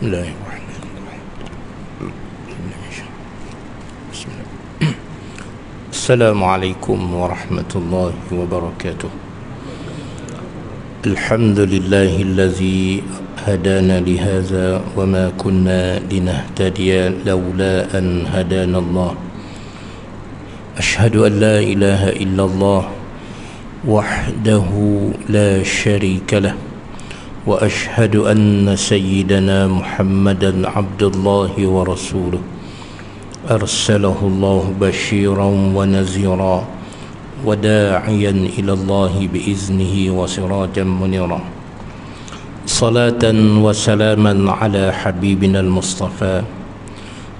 بسم الله الرحمن الرحيم. بسم الله. السلام عليكم ورحمة الله وبركاته. الحمد لله الذي هدانا لهذا وما كنا لنهتدي لولا أن هدانا الله. أشهد أن لا إله إلا الله وحده لا شريك له. وأشهد أن سيدنا محمدا عبد الله ورسوله. أرسله الله بشيرا ونذيرا وداعيا إلى الله بإذنه وسراجا منيرا. صلاة وسلاما على حبيبنا المصطفى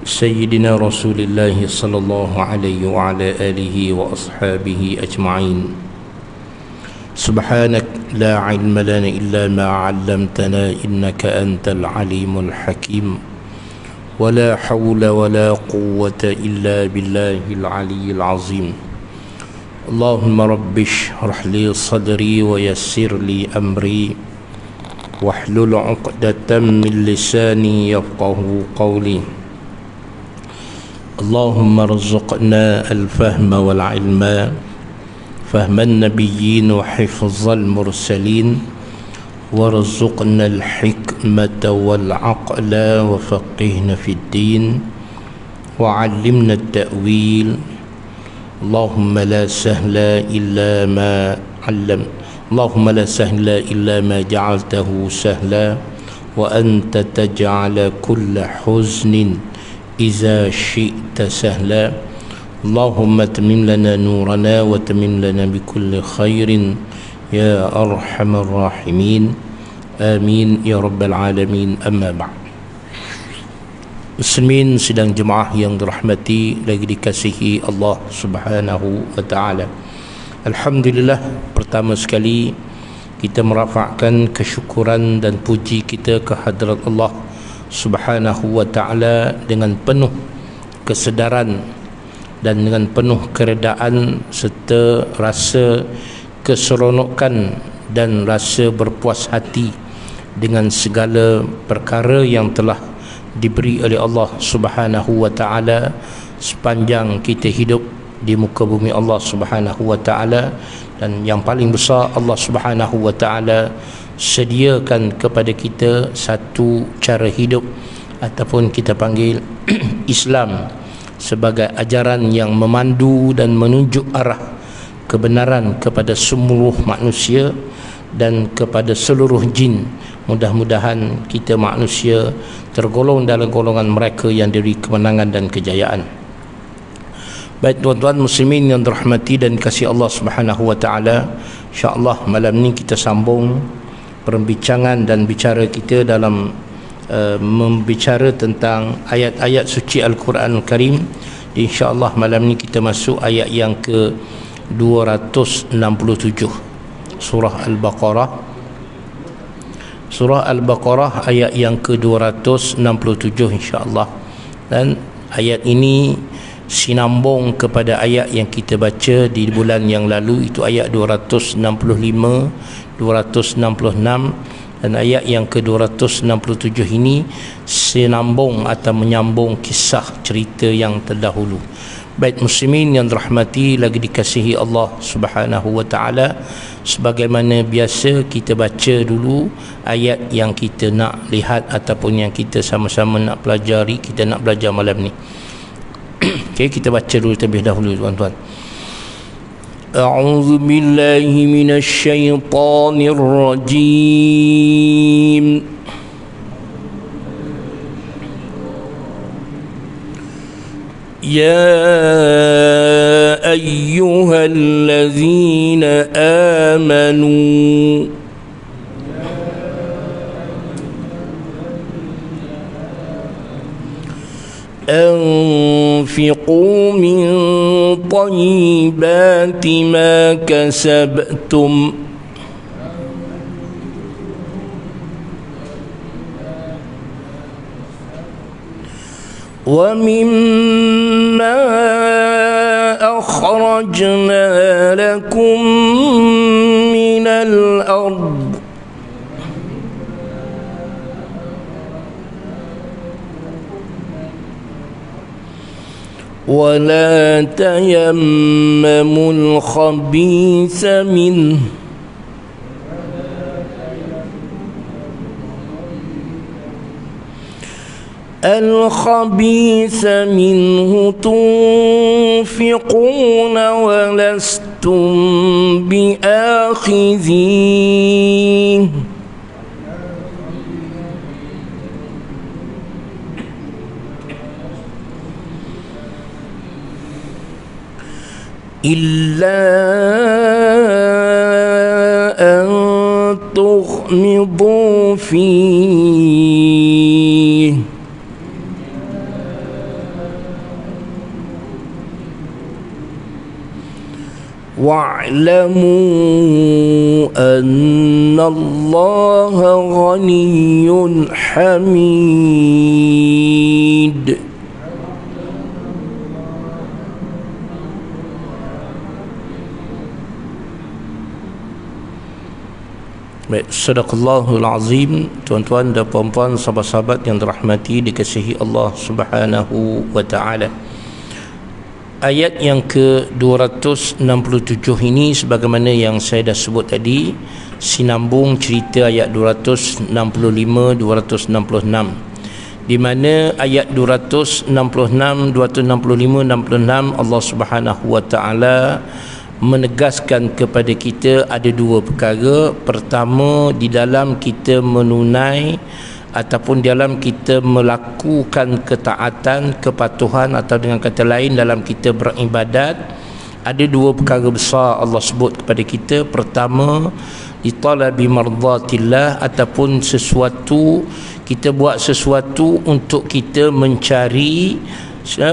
سيدنا رسول الله صلى الله عليه وعلى آله وأصحابه أجمعين. سبحانك لا علم لنا إلا ما علمتنا إنك أنت العليم الحكيم. ولا حول ولا قوة إلا بالله العلي العظيم. اللهم رب اشرح لي صدري ويسر لي أمري. واحلل عقدة من لساني يفقه قولي. اللهم ارزقنا الفهم والعلم. فهم النبيين وحفظ المرسلين وارزقنا الحكمة والعقل وفقهنا في الدين وعلمنا التأويل. اللهم لا سهل إلا ما علم اللهم لا سهل إلا ما جعلته سهلا وأنت تجعل كل حزن إذا شئت سهلا. اللهم اتمم لنا نورنا وتمم لنا بكل خير يا أرحم الراحمين آمين يا رب العالمين أما بعد Muslimin sidang jemaah yang dirahmati lagi dikasihi Allah Subhanahu wa taala. Alhamdulillah pertama sekali kita merafakkan kesyukuran dan puji kita ke hadrat Allah Subhanahu wa taala dengan penuh kesedaran dan dengan penuh keredaan serta rasa keseronokan dan rasa berpuas hati dengan segala perkara yang telah diberi oleh Allah Subhanahu wa taala sepanjang kita hidup di muka bumi Allah Subhanahu wa taala. Dan yang paling besar Allah Subhanahu wa taala sediakan kepada kita satu cara hidup ataupun kita panggil Islam sebagai ajaran yang memandu dan menunjuk arah kebenaran kepada seluruh manusia dan kepada seluruh jin. Mudah-mudahan kita manusia tergolong dalam golongan mereka yang diberi kemenangan dan kejayaan. Baik tuan-tuan muslimin yang dirahmati dan kasih Allah Subhanahu wa taala insya-Allah malam ni kita sambung perbincangan dan bicara kita dalam uh, membicara tentang ayat-ayat suci Al-Quran Al-Karim insya-Allah malam ni kita masuk ayat yang ke 267 surah Al-Baqarah. Surah Al-Baqarah ayat yang ke-267 insya-Allah. Dan ayat ini sinambung kepada ayat yang kita baca di bulan yang lalu. Itu ayat 265 266 dan ayat yang ke-267 ini sinambung atau menyambung kisah cerita yang terdahulu. Baik muslimin yang dirahmati lagi dikasihi Allah Subhanahu wa taala sebagaimana biasa kita baca dulu ayat yang kita nak lihat ataupun yang kita sama-sama nak pelajari kita nak belajar malam ni. Okay, kita baca dulu terlebih dahulu tuan-tuan أعوذ بالله من الشيطان الرجيم. يا أيها الذين آمنوا أنفقوا من طيبات ما كسبتم. ومما أخرجنا لكم من الأرض ولا تيمموا الخبيث منه. الخبيث منه تنفقون ولستم بآخذيه إلا أن تغمضوا فيه. واعلموا أن الله غني حميد. Baik, sadaqallahul azim. Tuan-tuan dan puan-puan Sahabat-sahabat yang dirahmati Dikasihi Allah subhanahu wa ta'ala. Ayat yang ke-267 ini Sebagaimana yang saya dah sebut tadi Sinambung cerita ayat 265-266 di mana ayat 266 265 66 Allah Subhanahu wa taala menegaskan kepada kita ada dua perkara. Pertama di dalam kita menunai ataupun dalam kita melakukan ketaatan kepatuhan atau dengan kata lain dalam kita beribadat ada dua perkara besar Allah sebut kepada kita. Pertama italabi mardatillah ataupun sesuatu kita buat sesuatu untuk kita mencari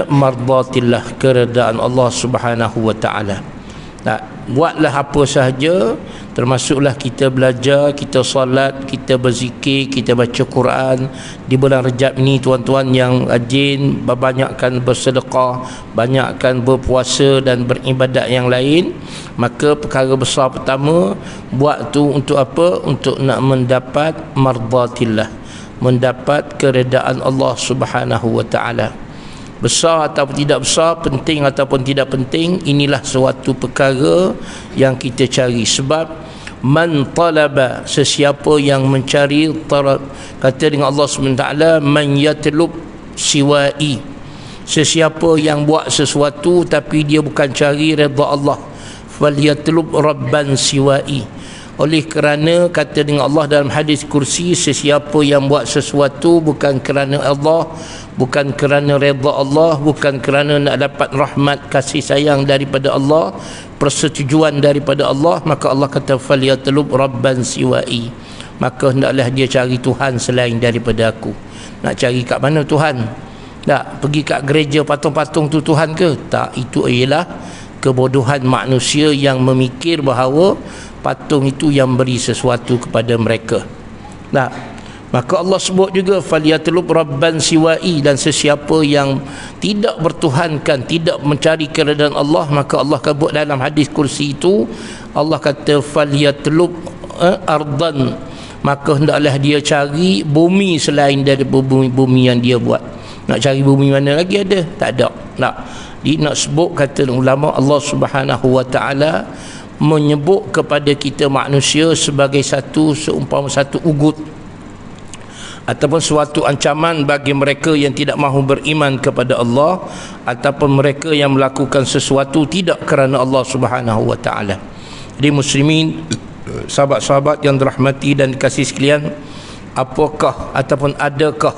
mardatillah keredaan Allah Subhanahu wa taala tak buatlah apa sahaja termasuklah kita belajar kita solat kita berzikir kita baca Quran. Di bulan Rejab ni tuan-tuan yang rajin banyakkan bersedekah banyakkan berpuasa dan beribadat yang lain maka perkara besar pertama buat tu untuk apa? Untuk nak mendapat mardatillah mendapat keredaan Allah Subhanahu wa taala besar ataupun tidak besar penting ataupun tidak penting inilah suatu perkara yang kita cari. Sebab man talaba sesiapa yang mencari talab kata dengan Allah SWT man yatlub siwai. Sesiapa yang buat sesuatu tapi dia bukan cari redha Allah fal yatlub rabban siwai oleh kerana kata dengan Allah dalam hadis kursi sesiapa yang buat sesuatu bukan kerana Allah bukan kerana redha Allah bukan kerana nak dapat rahmat kasih sayang daripada Allah persetujuan daripada Allah maka Allah kata falyatlub rabban siwai. Maka hendaklah dia cari Tuhan selain daripada aku. Nak cari kat mana Tuhan? Tak pergi kat gereja patung-patung tu Tuhan ke? Tak itu ialah kebodohan manusia yang memikir bahawa patung itu yang beri sesuatu kepada mereka. Nah maka Allah sebut juga falyatlub rabban siwai dan sesiapa yang tidak bertuhankan tidak mencari keredaan Allah maka Allah kabut dalam hadis kursi itu Allah kata falyatlub eh, ardan maka hendaklah dia cari bumi selain dari bumi-bumi yang dia buat. Nak cari bumi mana lagi ada? Tak ada. Nak di nak sebut kata ulama Allah Subhanahu wa taala menyebut kepada kita manusia sebagai satu seumpama satu ugut ataupun suatu ancaman bagi mereka yang tidak mahu beriman kepada Allah ataupun mereka yang melakukan sesuatu tidak kerana Allah Subhanahu wa taala. Jadi muslimin sahabat-sahabat yang dirahmati dan dikasihi sekalian, apakah ataupun adakah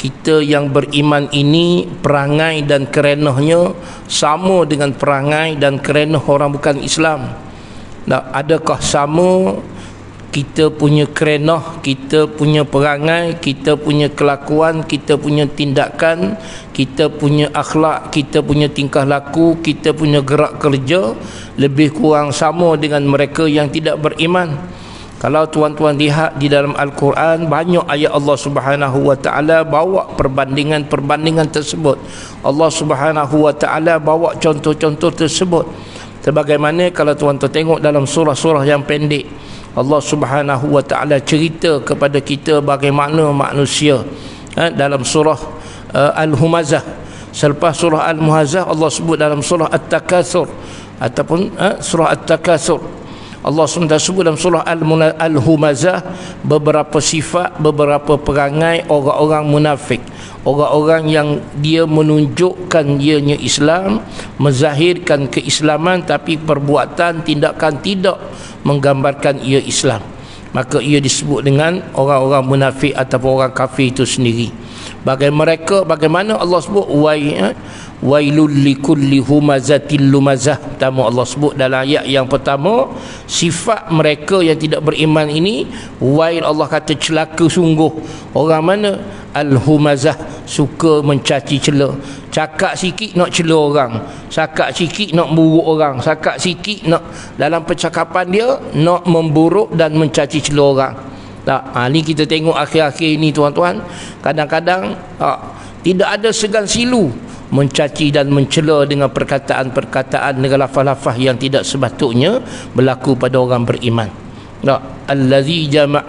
kita yang beriman ini perangai dan kerenahnya sama dengan perangai dan kerenah orang bukan Islam? Tak, adakah sama kita punya kerenah, kita punya perangai, kita punya kelakuan, kita punya tindakan, kita punya akhlak, kita punya tingkah laku, kita punya gerak kerja lebih kurang sama dengan mereka yang tidak beriman. kalau tuan-tuan lihat di dalam al-Quran banyak ayat Allah Subhanahu wa taala bawa perbandingan-perbandingan tersebut Allah Subhanahu wa taala bawa contoh-contoh tersebut sebagaimana kalau tuan-tuan tengok dalam surah-surah yang pendek Allah Subhanahu wa taala cerita kepada kita bagaimana manusia ha, dalam surah uh, Al-Humazah. Selepas surah Al-Muhazah Allah sebut dalam surah At-Takatsur ataupun uh, surah At-Takatsur Allah SWT sebut dalam surah Al-Humazah beberapa sifat beberapa perangai orang-orang munafik. Orang-orang yang dia menunjukkan ianya Islam menzahirkan keislaman tapi perbuatan tindakan tidak menggambarkan ia Islam. Maka ia disebut dengan orang-orang munafik ataupun orang kafir itu sendiri bagaimana mereka bagaimana Allah sebut wai eh? wailul likulli humazatil lumazah. Pertama Allah sebut dalam ayat yang pertama sifat mereka yang tidak beriman ini wail Allah kata celaka sungguh. Orang mana? Al humazah suka mencaci cela. Cakap sikit nak cela orang. Cakap sikit nak buruk orang. Cakap sikit nak dalam percakapan dia nak memburuk dan mencaci cela orang tak ha, ni kita tengok akhir-akhir ini tuan-tuan kadang-kadang ha, tidak ada segan silu mencaci dan mencela dengan perkataan-perkataan dengan lafaz-lafaz yang tidak sepatutnya berlaku pada orang beriman. Tak? Allazi jama'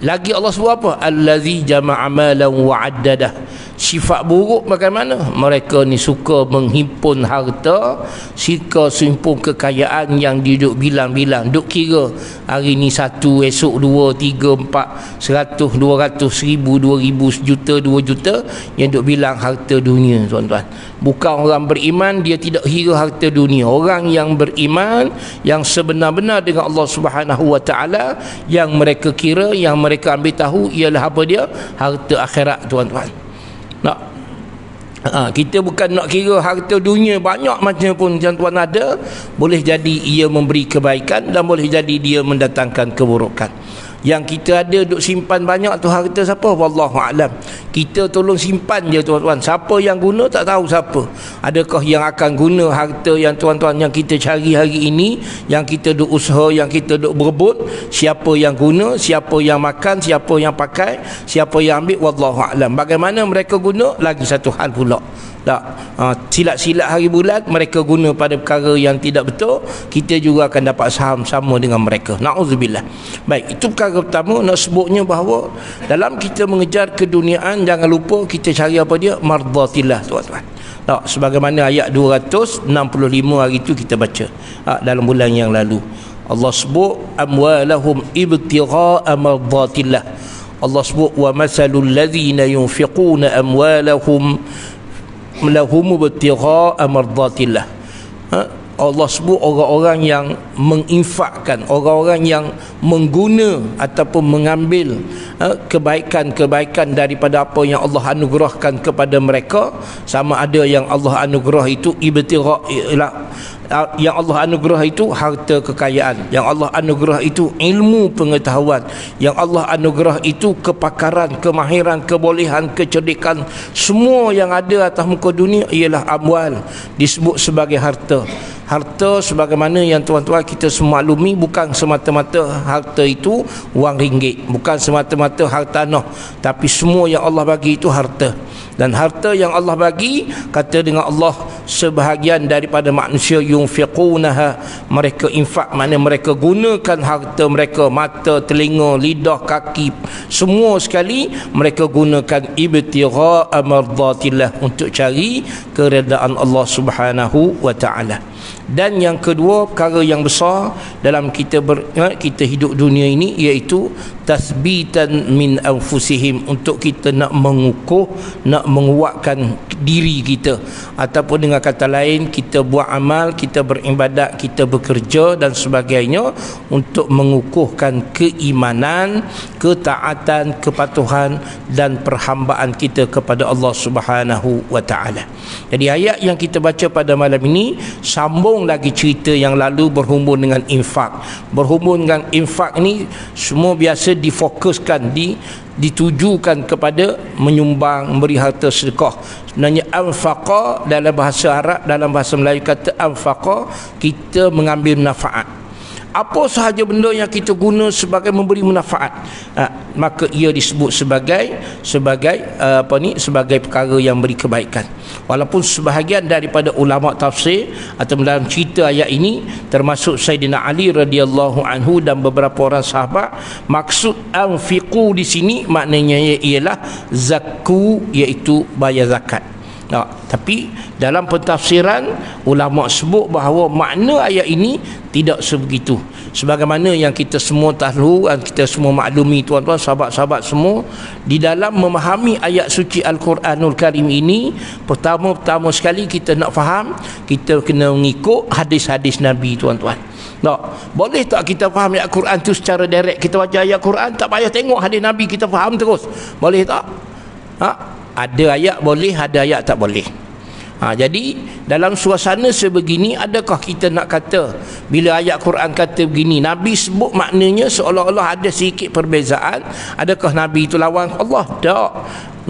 lagi Allah sebut apa? Allazi jama'a malan wa 'addadah. Sifat buruk bagaimana mereka ni suka menghimpun harta suka simpun kekayaan yang duduk bilang-bilang. Duk kira hari ni satu esok dua tiga empat seratus dua ratus seribu dua ribu sejuta dua juta yang duk bilang harta dunia tuan-tuan. Bukan orang beriman dia tidak kira harta dunia. Orang yang beriman yang sebenar-benar dengan Allah subhanahu wa ta'ala yang mereka kira yang mereka ambil tahu ialah apa dia? Harta akhirat tuan-tuan. Nak. Ha, kita bukan nak kira harta dunia banyak macam pun tuan-tuan ada. Boleh jadi ia memberi kebaikan dan boleh jadi dia mendatangkan keburukan yang kita ada duk simpan banyak tu harta siapa? Wallahu alam. Kita tolong simpan je tuan-tuan. Siapa yang guna tak tahu siapa. Adakah yang akan guna harta yang tuan-tuan yang kita cari hari ini? Yang kita duk usaha yang kita duk berebut? Siapa yang guna siapa yang makan siapa yang pakai siapa yang ambil? Wallahu alam. Bagaimana mereka guna? Lagi satu hal pula tak. Ha, silat-silat hari bulan mereka guna pada perkara yang tidak betul kita juga akan dapat saham sama dengan mereka. Na'udzubillah. Baik itu perkara pertama. Nak sebutnya bahawa dalam kita mengejar keduniaan jangan lupa kita cari apa dia? Mardatillah tuan-tuan. Tak sebagaimana ayat 265 hari itu kita baca. Ha, dalam bulan yang lalu. Allah sebut amwalahum ibtigha'a mardatillah. Allah sebut wa masalul ladzina yunfiquna amwalahum lahum ibtigha amardatillah ha? Allah sebut orang-orang yang menginfakkan orang-orang yang mengguna ataupun mengambil ha, kebaikan-kebaikan daripada apa yang Allah anugerahkan kepada mereka sama ada yang Allah anugerah itu ibtigha yang Allah anugerah itu harta kekayaan. Yang Allah anugerah itu ilmu pengetahuan. Yang Allah anugerah itu kepakaran kemahiran kebolehan kecerdikan. Semua yang ada atas muka dunia ialah amwal disebut sebagai harta. Harta sebagaimana yang tuan-tuan kita semua maklumi bukan semata-mata harta itu wang ringgit bukan semata-mata harta noh. Tapi semua yang Allah bagi itu harta. Dan harta yang Allah bagi kata dengan Allah sebahagian daripada manusia yunfiqunaha. Mereka infak mana mereka gunakan harta mereka mata telinga lidah kaki semua sekali mereka gunakan ibtigha amardatillah untuk cari keredaan Allah Subhanahu wa taala. Dan yang kedua perkara yang besar dalam kita ber, ya, kita hidup dunia ini iaitu tasbitan min anfusihim untuk kita nak mengukuh nak menguatkan diri kita. Ataupun dengan kata lain kita buat amal kita beribadat kita bekerja dan sebagainya untuk mengukuhkan keimanan ketaatan kepatuhan dan perhambaan kita kepada Allah Subhanahu wa taala. Jadi ayat yang kita baca pada malam ini sambung lagi cerita yang lalu berhubung dengan infak. Berhubung dengan infak ini semua biasa difokuskan di ditujukan kepada menyumbang memberi harta sedekah. Sebenarnya anfaqa dalam bahasa Arab dalam bahasa Melayu kata anfaqa kita mengambil manfaat apa sahaja benda yang kita guna sebagai memberi manfaat. Ha, maka ia disebut sebagai sebagai uh, apa ni sebagai perkara yang beri kebaikan. Walaupun sebahagian daripada ulama tafsir atau dalam cerita ayat ini termasuk Sayyidina Ali radhiyallahu anhu dan beberapa orang sahabat maksud anfiqu di sini maknanya ialah zakku iaitu bayar zakat tak. Tapi dalam pentafsiran ulama sebut bahawa makna ayat ini tidak sebegitu. Sebagaimana yang kita semua tahu dan kita semua maklumi tuan-tuan sahabat-sahabat semua di dalam memahami ayat suci Al-Quranul Karim ini pertama-tama sekali kita nak faham kita kena mengikut hadis-hadis Nabi tuan-tuan. Tak. Boleh tak kita faham ayat Quran tu secara direct kita baca ayat Quran tak payah tengok hadis Nabi kita faham terus. Boleh tak? Ha? Ada ayat boleh ada ayat tak boleh ha, jadi dalam suasana sebegini adakah kita nak kata bila ayat Quran kata begini Nabi sebut maknanya seolah-olah ada sedikit perbezaan? Adakah Nabi itu lawan? Allah tak.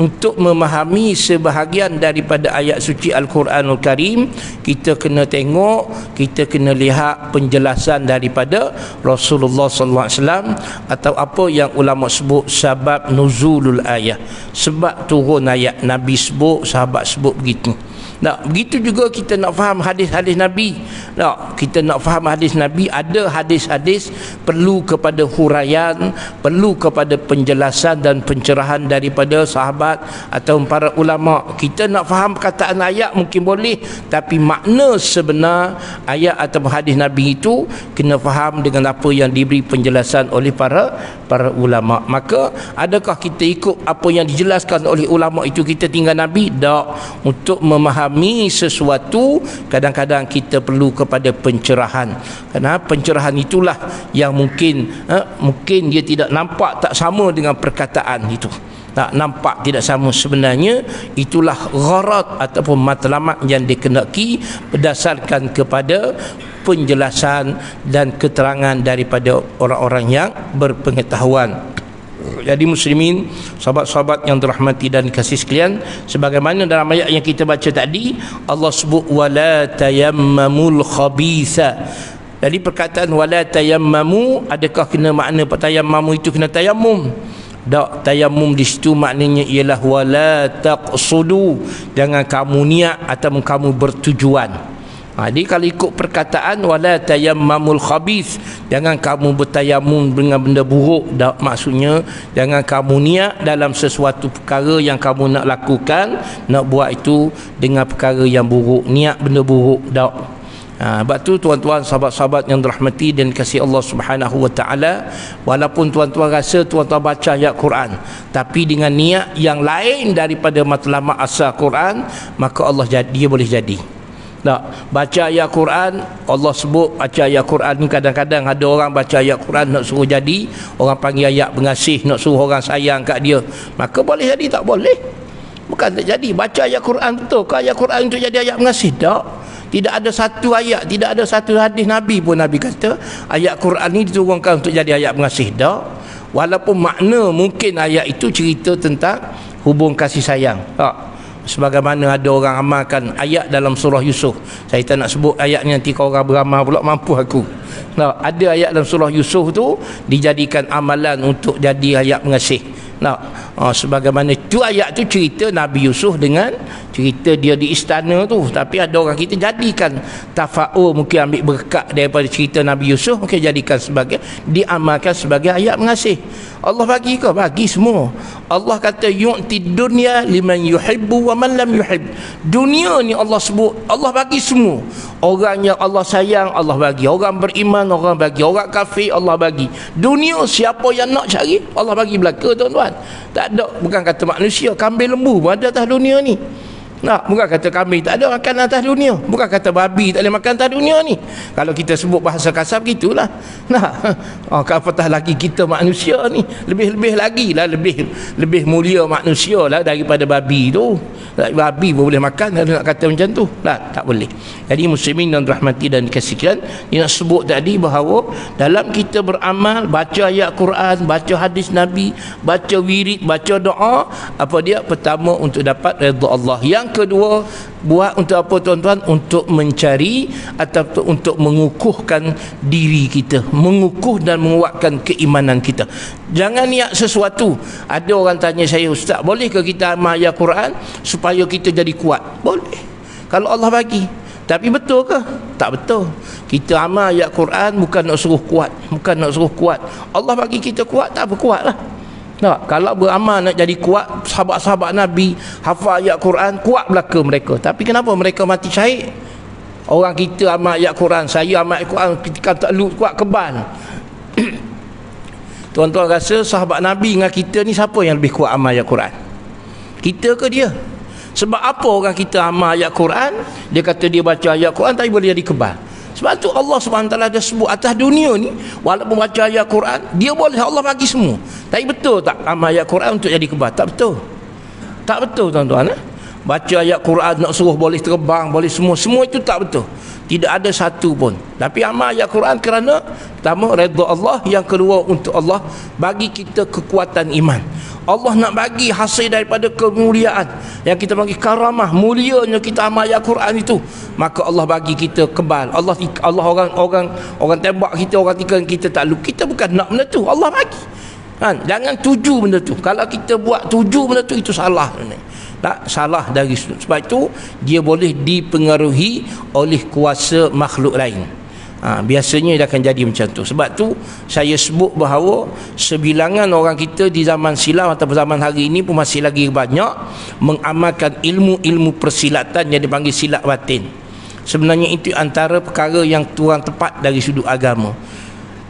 Untuk memahami sebahagian daripada ayat suci Al-Quranul Karim kita kena tengok kita kena lihat penjelasan daripada Rasulullah wasallam atau apa yang ulama sebut sebab nuzulul ayat sebab turun ayat Nabi sebut sahabat sebut begitu Tak, begitu juga kita nak faham hadis-hadis Nabi. Tak, kita nak faham hadis Nabi ada hadis-hadis perlu kepada huraian, perlu kepada penjelasan dan pencerahan daripada sahabat atau para ulama. Kita nak faham perkataan ayat mungkin boleh, tapi makna sebenar ayat atau hadis Nabi itu kena faham dengan apa yang diberi penjelasan oleh para para ulama. Maka adakah kita ikut apa yang dijelaskan oleh ulama itu kita tinggal Nabi? Tak, untuk memahami memahami sesuatu kadang-kadang kita perlu kepada pencerahan. Kerana pencerahan itulah yang mungkin eh, mungkin dia tidak nampak tak sama dengan perkataan itu. Tak nampak tidak sama sebenarnya itulah gharat ataupun matlamat yang dikenaki berdasarkan kepada penjelasan dan keterangan daripada orang-orang yang berpengetahuan jadi muslimin sahabat-sahabat yang dirahmati dan dikasih sekalian sebagaimana dalam ayat yang kita baca tadi Allah sebut wala tayammamul khabitha. Jadi perkataan wala tayammamu adakah kena makna tayammamu itu kena tayammum? Tak tayamum di situ maknanya ialah wala taqsudu. Jangan kamu niat atau kamu bertujuan Ha, jadi kalau ikut perkataan wala tayammamul khabith. Jangan kamu bertayamum dengan benda buruk dak maksudnya. Jangan kamu niat dalam sesuatu perkara yang kamu nak lakukan nak buat itu dengan perkara yang buruk. Niat benda buruk dak. Ha, sebab tu tuan-tuan sahabat-sahabat yang dirahmati dan kasih Allah Subhanahu wa taala walaupun tuan-tuan rasa tuan-tuan baca ayat Quran tapi dengan niat yang lain daripada matlamat asal Quran maka Allah jadi dia boleh jadi tak. Baca ayat Quran Allah sebut baca ayat Quran ni kadang-kadang ada orang baca ayat Quran nak suruh jadi orang panggil ayat pengasih nak suruh orang sayang kat dia. Maka boleh jadi tak boleh. Bukan tak jadi. Baca ayat Quran betul ke ayat Quran untuk jadi ayat pengasih? Tak. Tidak ada satu ayat tidak ada satu hadis Nabi pun Nabi kata ayat Quran ni diturunkan untuk jadi ayat pengasih. Tak. Walaupun makna mungkin ayat itu cerita tentang hubung kasih sayang. Tak sebagaimana ada orang amalkan ayat dalam surah Yusuf. Saya tak nak sebut ayat ni nanti kau orang beramal pula mampu aku nah, ada ayat dalam surah Yusuf tu dijadikan amalan untuk jadi ayat pengasih nah, uh, sebagaimana tu ayat tu cerita Nabi Yusuf dengan cerita dia di istana tu tapi ada orang kita jadikan tafa'ur mungkin ambil berkat daripada cerita Nabi Yusuf mungkin jadikan sebagai diamalkan sebagai ayat pengasih Allah bagi ke? Bagi semua. Allah kata yu'ti dunya liman yuhibbu wa man lam yuhib. Dunia ni Allah sebut, Allah bagi semua. Orang yang Allah sayang, Allah bagi. Orang beriman, orang bagi. Orang kafir, Allah bagi. Dunia siapa yang nak cari, Allah bagi belaka tuan-tuan. Tak ada bukan kata manusia, kambing lembu pun ada atas dunia ni. Nah, bukan kata kami tak ada makan atas dunia. Bukan kata babi tak boleh makan atas dunia ni. Kalau kita sebut bahasa kasar begitulah. Nah, oh, apatah lagi kita manusia ni. Lebih-lebih lagi lah. Lebih lebih mulia manusia lah daripada babi tu. Babi pun boleh makan. Ada nak kata macam tu. Nah, tak boleh. Jadi muslimin dan rahmati dan dikasihkan. Dia nak sebut tadi bahawa dalam kita beramal, baca ayat Quran, baca hadis Nabi, baca wirid, baca doa. Apa dia? Pertama untuk dapat redha Allah. Yang Kedua, buat untuk apa tuan-tuan? Untuk mencari atau untuk mengukuhkan diri kita, mengukuh dan menguatkan keimanan kita. Jangan niat sesuatu. Ada orang tanya saya, "Ustaz, bolehkah kita amal ayat Quran supaya kita jadi kuat?" Boleh. Kalau Allah bagi. Tapi betul ke? Tak betul. Kita amal ayat Quran bukan nak suruh kuat, bukan nak suruh kuat. Allah bagi kita kuat, tak apa kuatlah. Tak, kalau beramal nak jadi kuat, sahabat-sahabat Nabi hafal ayat Quran, kuat belaka mereka. Tapi kenapa mereka mati syahid? Orang kita amal ayat Quran, saya amal ayat Quran, kita tak lu kuat kebal. Tuan-tuan rasa sahabat Nabi dengan kita ni siapa yang lebih kuat amal ayat Quran? Kita ke dia? Sebab apa orang kita amal ayat Quran, dia kata dia baca ayat Quran tapi boleh jadi kebal. Sebab tu Allah SWT ada sebut atas dunia ni Walaupun baca ayat Quran Dia boleh Allah bagi semua. Tapi betul tak amal ayat Quran untuk jadi kebal? Tak betul. Tak betul tuan-tuan eh? Baca ayat Quran nak suruh boleh terbang Boleh semua. Semua itu tak betul. Tidak ada satu pun. Tapi amal ayat Quran kerana Pertama redha Allah. Yang kedua untuk Allah. Bagi kita kekuatan iman. Allah nak bagi hasil daripada kemuliaan. Yang kita panggil karamah mulianya kita amal ayat Quran itu. Maka Allah bagi kita kebal. Allah Allah orang orang orang tembak kita orang tikam kita tak lu. Kita bukan nak benda tu. Allah bagi. Kan? Jangan tuju benda tu. Kalau kita buat tuju benda tu itu salah tak salah dari sebab itu dia boleh dipengaruhi oleh kuasa makhluk lain. Ha, biasanya dia akan jadi macam tu. Sebab tu saya sebut bahawa sebilangan orang kita di zaman silam atau zaman hari ini pun masih lagi banyak mengamalkan ilmu-ilmu persilatan yang dipanggil silat batin. Sebenarnya itu antara perkara yang kurang tepat dari sudut agama.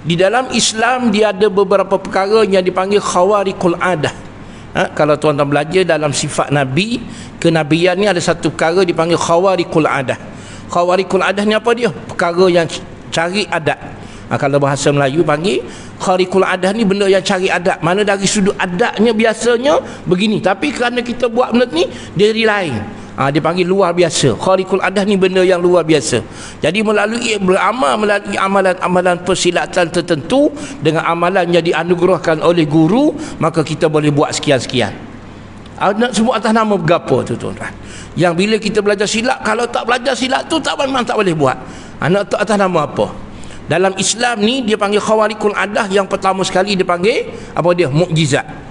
Di dalam Islam dia ada beberapa perkara yang dipanggil khawarikul adah ha, kalau tuan-tuan belajar dalam sifat Nabi kenabian ni ada satu perkara dipanggil khawarikul adah. Khawarikul adah ni apa dia? Perkara yang cari adat ha, kalau bahasa Melayu panggil kharikul adat ni benda yang cari adat mana dari sudut adatnya biasanya begini. Tapi kerana kita buat benda ni dia lain ha, dia panggil luar biasa kharikul adat ni benda yang luar biasa jadi melalui beramal melalui amalan-amalan persilatan tertentu dengan amalan yang dianugerahkan oleh guru maka kita boleh buat sekian-sekian ha, nak sebut atas nama berapa tu tuan-tuan yang bila kita belajar silat kalau tak belajar silat tu tak memang tak boleh buat Anak tu atas nama apa? Dalam Islam ni dia panggil khawarikul adah yang pertama sekali dia panggil apa dia? Mukjizat.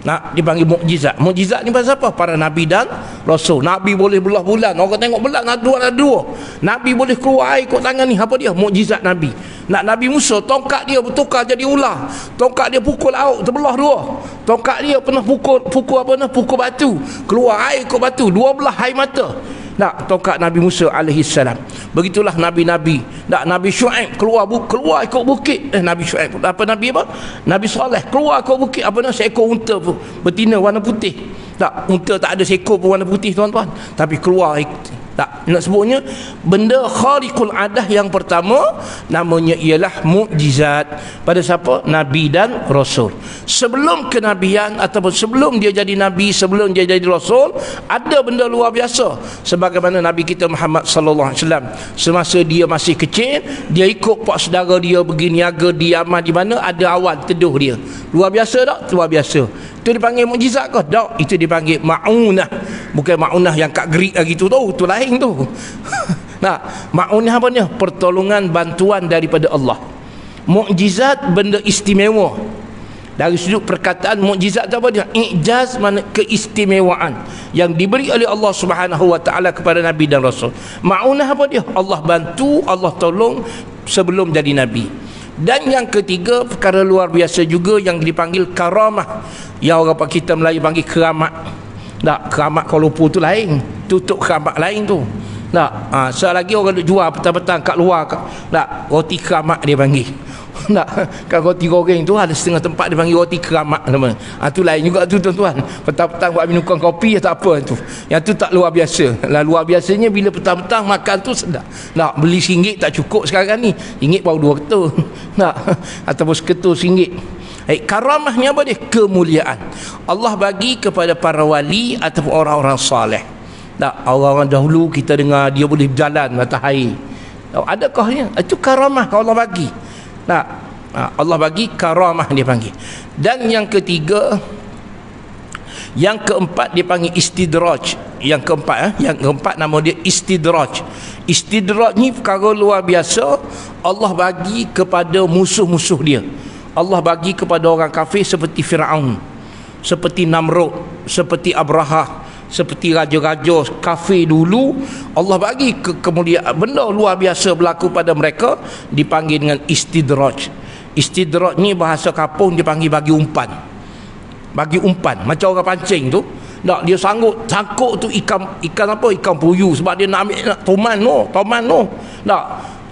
Nak dipanggil mukjizat. Mukjizat ni pasal apa? Para nabi dan rasul. Nabi boleh belah bulan. Orang tengok belah nak dua ada dua. Nabi boleh keluar air kot tangan ni. Apa dia? Mukjizat nabi. Nak Nabi Musa tongkat dia bertukar jadi ular. Tongkat dia pukul laut terbelah dua. Tongkat dia pernah pukul pukul apa nah? Pukul batu. Keluar air kot batu. Dua belah air mata nak tongkat Nabi Musa alaihi salam. Begitulah nabi-nabi. Nak Nabi Syuaib keluar bu keluar ikut bukit. Eh Nabi Syuaib apa nabi apa? Nabi Saleh keluar ikut bukit apa nak seekor unta pun betina warna putih. Tak unta tak ada seekor pun warna putih tuan-tuan. Tapi keluar nak sebutnya benda khariqul adah yang pertama namanya ialah mukjizat. Pada siapa? Nabi dan rasul. Sebelum kenabian ataupun sebelum dia jadi nabi sebelum dia jadi rasul ada benda luar biasa. Sebagaimana nabi kita Muhammad sallallahu alaihi wasallam semasa dia masih kecil dia ikut pak saudara dia pergi niaga di aman di mana ada awan teduh dia. Luar biasa tak? Luar biasa. Itu dipanggil mukjizat ke? Tak, itu dipanggil ma'unah. Bukan ma'unah yang kat gerik lagi tu tu, tu lain tu. nah, ma'unah apa ni? Pertolongan bantuan daripada Allah. Mukjizat benda istimewa. Dari sudut perkataan mukjizat apa dia? Ijaz mana keistimewaan yang diberi oleh Allah Subhanahu wa taala kepada nabi dan rasul. Ma'unah apa dia? Allah bantu, Allah tolong sebelum jadi nabi. Dan yang ketiga perkara luar biasa juga yang dipanggil karamah. Yang orang kita Melayu panggil keramat. Tak, keramat Kuala Lumpur tu lain. Tutup keramat lain tu. Tak, ha, selagi orang duk jual petang-petang kat luar. Tak, roti keramat dia panggil. nak kan roti goreng tu ada setengah tempat dia panggil roti keramat nama. Ha, tu lain juga tu tuan-tuan. Petang-petang buat minum kopi tak apa tu. Yang tu tak luar biasa. Lah luar biasanya bila petang-petang makan tu sedap. Nak beli singgit tak cukup sekarang ni. Singgit baru dua ketul. Nak ataupun seketul singgit. Eh, karamahnya apa dia? Kemuliaan. Allah bagi kepada para wali ataupun orang-orang saleh. Tak, orang-orang dahulu kita dengar dia boleh berjalan atas air. Adakah ya? Itu karamah Allah bagi. Tak. Ha, Allah bagi karamah dia panggil. Dan yang ketiga yang keempat dipanggil istidraj yang keempat eh? yang keempat nama dia istidraj istidraj ni perkara luar biasa Allah bagi kepada musuh-musuh dia Allah bagi kepada orang kafir seperti Firaun seperti Namrud seperti Abraha seperti raja-raja kafir dulu. Allah bagi ke kemudian benda luar biasa berlaku pada mereka dipanggil dengan istidraj. Istidraj ni bahasa kapung dipanggil bagi umpan. Bagi umpan. Macam orang pancing tu nak dia sanggup sangkut tu ikan ikan apa? Ikan puyuh. Sebab dia nak ambil nak toman tu toman tu. Nak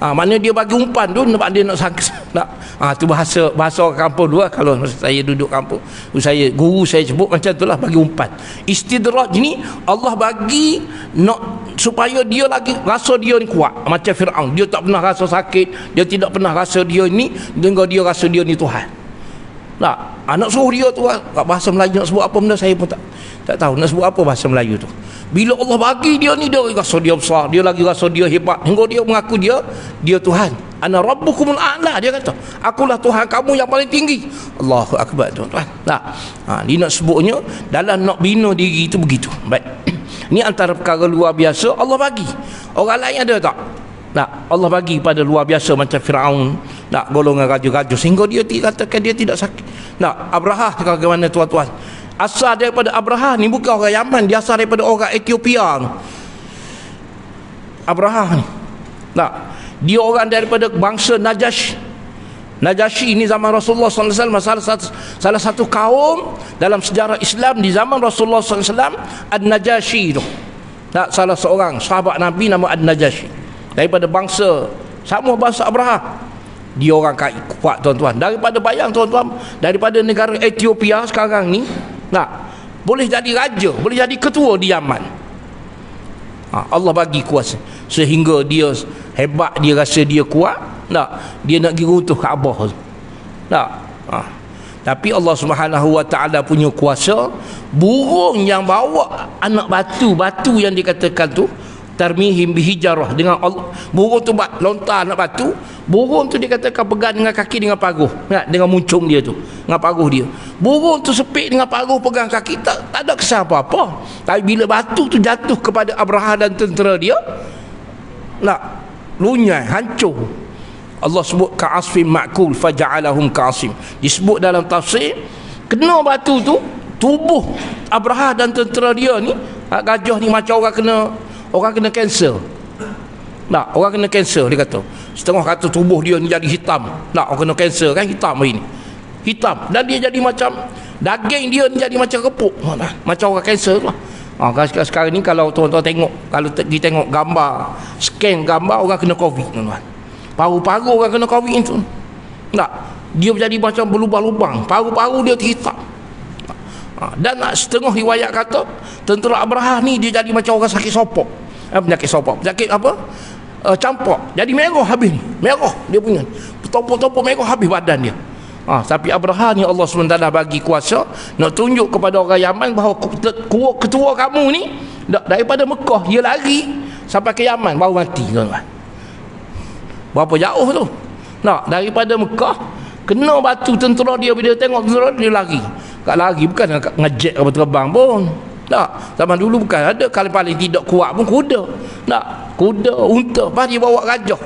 ha, mana dia bagi umpan tu sebab dia nak sangkut nak ha, tu bahasa bahasa orang kampung dua lah. kalau saya duduk kampung. Saya guru saya sebut macam tu lah bagi umpan. Istidraj ni Allah bagi nak supaya dia lagi rasa dia ni kuat. Macam Fir'aun dia tak pernah rasa sakit dia tidak pernah rasa dia ni dengan dia rasa dia ni Tuhan tak anak suruh dia tu lah. bahasa Melayu nak sebut apa benda saya pun tak tak tahu nak sebut apa bahasa Melayu tu. Bila Allah bagi dia ni dia rasa dia besar dia lagi rasa dia hebat. Hingga dia mengaku dia dia Tuhan. Ana rabbukumul a'la dia kata. Akulah Tuhan kamu yang paling tinggi. Allahu akbar tuan-tuan. Nah ha, dia nak sebutnya dalam nak bina diri itu begitu. Baik. Ni antara perkara luar biasa Allah bagi. Orang lain ada tak nak Allah bagi pada luar biasa macam Firaun. Nak golongan raja-raja sehingga dia dikatakan dia tidak sakit. Nak Abraha bagaimana tuan-tuan? Asal daripada Abraha ni bukan orang Yaman. Dia asal daripada orang Ethiopia Abraha ni. Tak dia orang daripada bangsa Najash. Najashi ini zaman Rasulullah SAW salah satu, salah satu kaum dalam sejarah Islam di zaman Rasulullah SAW Ad-Najashi itu tak salah seorang sahabat Nabi nama Ad-Najashi daripada bangsa. Sama bangsa Abraha dia orang kuat tuan-tuan. Daripada bayang tuan-tuan. Daripada negara Ethiopia sekarang ni nak boleh jadi raja boleh jadi ketua di Yaman. Ha, Allah bagi kuasa. Sehingga dia hebat dia rasa dia kuat nak dia nak pergi runtuh Kaabah. Tak ha. tapi Allah Subhanahu Wa Taala punya kuasa burung yang bawa anak batu batu yang dikatakan tu tarmihim bihijarah. Dengan Allah. Burung tu buat lontar nak batu. Burung tu dikatakan pegang dengan kaki dengan paruh nak dengan muncung dia tu. Dengan paruh dia. Burung tu sepik dengan paruh pegang kaki. Tak, tak ada kesan apa-apa. Tapi bila batu tu jatuh kepada Abraha dan tentera dia nak lunyai hancur. Allah sebut ka'asfim ma'kul faja'alahum ka'asim disebut dalam tafsir kena batu tu tubuh Abraha dan tentera dia ni gajah ni macam orang kena orang kena kanser tak orang kena kanser dia kata. Setengah kata tubuh dia ni jadi hitam. Tak orang kena kanser kan hitam hari ni. Hitam. Dan dia jadi macam daging dia jadi macam kepuk macam orang kanser lah. Ha, sekarang ni kalau tuan-tuan tengok kalau pergi tengok gambar scan gambar orang kena covid tuan-tuan. Paru-paru orang kena covid tu tak dia jadi macam berlubang-lubang. Paru-paru dia hitam ha, dan setengah riwayat kata tentera Abraha ni dia jadi macam orang sakit sopok. Eh, penyakit sopok. Penyakit apa? Uh, campak. Jadi merah habis ni. Merah dia punya. Topo-topo merah habis badan dia. Ha, tapi Abraha ni Allah SWT bagi kuasa nak tunjuk kepada orang Yaman bahawa ketua kamu ni daripada Mekah dia lari sampai ke Yaman baru mati tuan-tuan. Berapa jauh tu? Nak daripada Mekah kena batu tentera dia bila tengok tentera dia lari kat lari bukan ngejek apa terbang pun. Tak. Zaman dulu bukan ada kalau paling tidak kuat pun kuda. Tak. Kuda unta pas dia bawa gajah.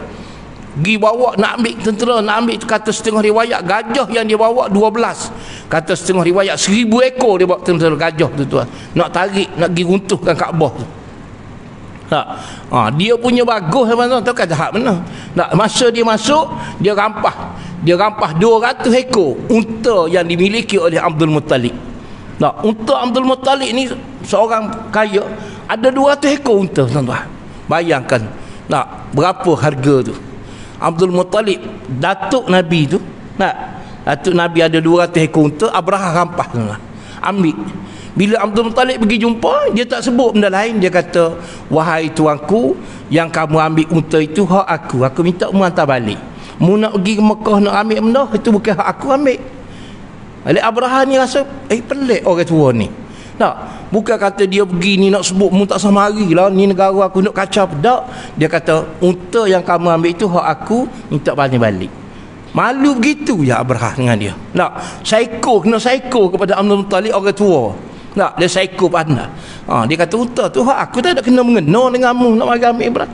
Pergi bawa nak ambil tentera nak ambil kata setengah riwayat gajah yang dia bawa 12 kata setengah riwayat seribu ekor dia bawa tentera gajah tu tuan. Nak tarik nak pergi runtuhkan Kaabah tu tak? Ha, dia punya bagus tuan tahu kata hak mana? Tak masa dia masuk dia rampah. Dia rampah 200 ekor unta yang dimiliki oleh Abdul Muttalib. Tak unta Abdul Muttalib ni seorang kaya ada 200 ekor unta tuan-tuan. Bayangkan nak berapa harga tu? Abdul Muttalib datuk Nabi tu nak. Datuk Nabi ada 200 ekor unta Abraha rampah tuan-tuan ambil. Bila Abdul Muttalib pergi jumpa dia tak sebut benda lain. Dia kata wahai tuanku yang kamu ambil unta itu hak aku. Aku minta mu hantar balik. Mu nak pergi ke Mekah nak ambil benda itu bukan hak aku ambil. Alik Abraham ni rasa eh pelik orang tua ni. Tak bukan kata dia pergi ni nak sebut mu tak sama hari lah ni negara aku nak kacau tak dia kata unta yang kamu ambil itu hak aku minta balik balik malu begitu ya Abraham dengan dia. Tak psycho kena psycho kepada Abdul Muttalib orang tua. Tak dia psycho pandai ha, dia kata utah tu aku tak ada kena mengena dengan mu nak bagi ambil berat.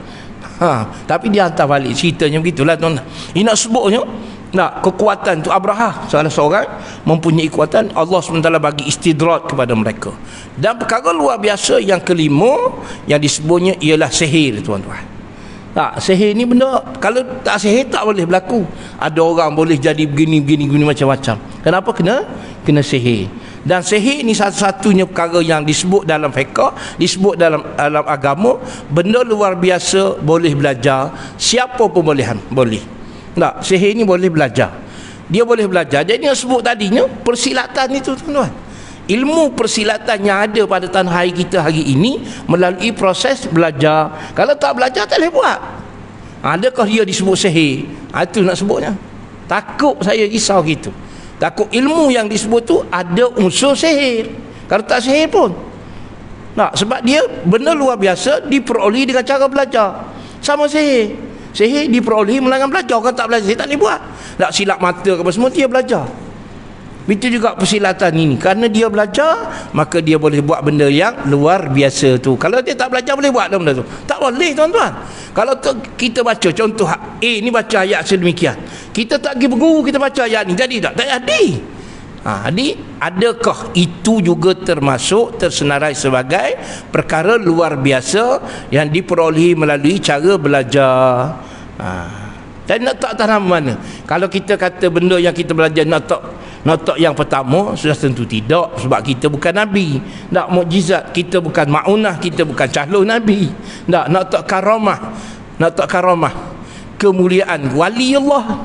Ha, tapi dia hantar balik. Ceritanya begitulah tuan. Ini nak sebutnya nak kekuatan tu Abraha salah seorang mempunyai kekuatan Allah SWT bagi istidrat kepada mereka. Dan perkara luar biasa yang kelima yang disebutnya ialah sihir tuan-tuan tak sihir ni benda kalau tak sihir tak boleh berlaku ada orang boleh jadi begini begini begini macam-macam kenapa kena kena sihir dan sihir ni satu-satunya perkara yang disebut dalam fiqh disebut dalam dalam agama benda luar biasa boleh belajar siapa pun boleh boleh tak, sihir ni boleh belajar. Dia boleh belajar. Jadi yang sebut tadinya persilatan itu tuan-tuan. Ilmu persilatan yang ada pada tanah air kita hari ini melalui proses belajar. Kalau tak belajar tak boleh buat. Adakah dia disebut sihir? Ha, itu nak sebutnya. Takut saya risau gitu. Takut ilmu yang disebut tu ada unsur sihir. Kalau tak sihir pun. Tak, sebab dia benda luar biasa diperoleh dengan cara belajar. Sama sihir. Sihir diperoleh melalui belajar. Orang tak belajar, tak boleh buat. Tak silap mata apa semua, dia belajar. Begitu juga persilatan ini. Kerana dia belajar, maka dia boleh buat benda yang luar biasa tu. Kalau dia tak belajar, boleh buat benda tu. Tak boleh, tuan-tuan. Kalau kita baca, contoh A, ni baca ayat sedemikian. Kita tak pergi berguru, kita baca ayat ni. Jadi tak? Tak jadi. Ha, jadi adakah itu juga termasuk tersenarai sebagai perkara luar biasa yang diperolehi melalui cara belajar ha. dan nak tak tanam mana kalau kita kata benda yang kita belajar nak tak nak tak yang pertama sudah tentu tidak sebab kita bukan Nabi. Nak mukjizat kita bukan ma'unah kita bukan calon Nabi. Tak karamah nak tak karamah kemuliaan wali Allah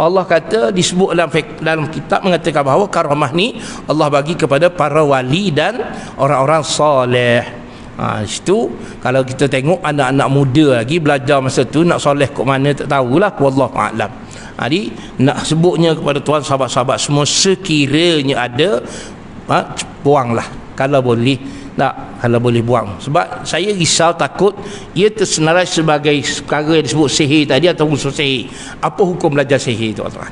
Allah kata disebut dalam dalam kitab mengatakan bahawa karamah ni Allah bagi kepada para wali dan orang-orang soleh. Ha, situ kalau kita tengok anak-anak muda lagi belajar masa tu nak soleh kok mana tak tahulah wallahu a'lam. Jadi nak sebutnya kepada tuan sahabat-sahabat semua sekiranya ada ha, buanglah kalau boleh tak kalau boleh buang sebab saya risau takut ia tersenarai sebagai perkara yang disebut sihir tadi atau unsur sihir apa hukum belajar sihir tuan-tuan